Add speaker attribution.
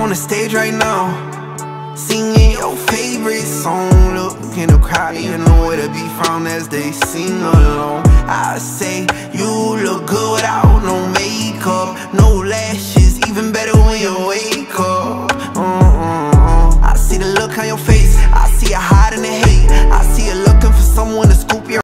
Speaker 1: On the stage right now, singing your favorite song. Look in the crowd, you know where to be found as they sing along. I say you look good without no makeup, no lashes, even better when you wake up. mm -mm -mm. I see the look on your face